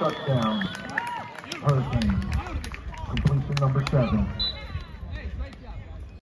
Touchdown. Hurricane! Completion number seven.